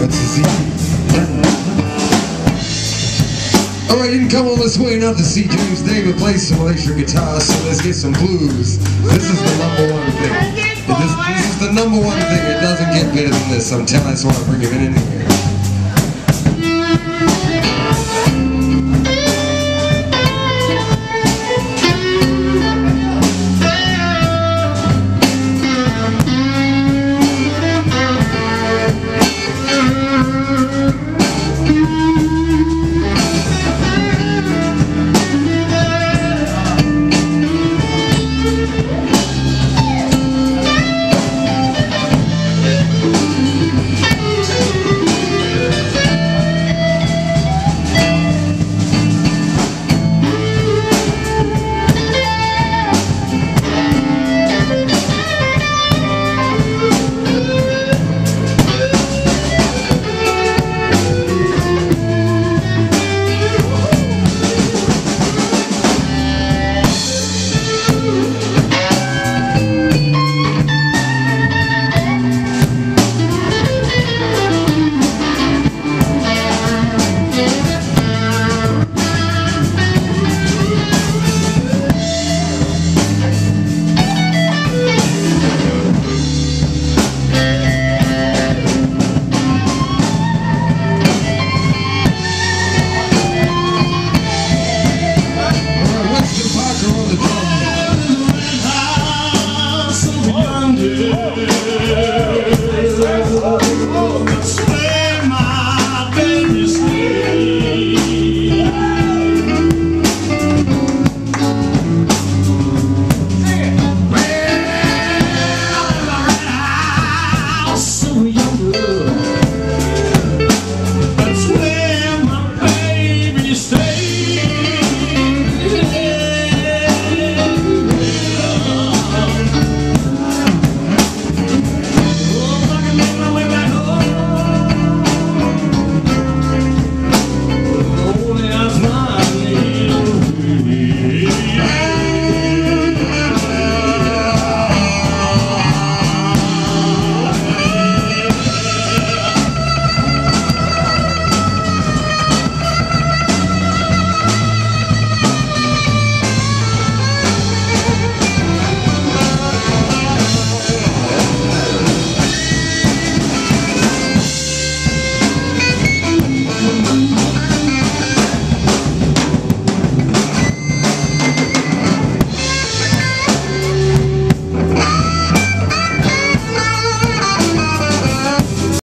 That's the Z. Alright, you can come all this way not to see James David play some electric guitar, so let's get some blues. This is the number one thing. This, this is the number one thing. It doesn't get better than this. I'm telling you, that's why I bring it in here.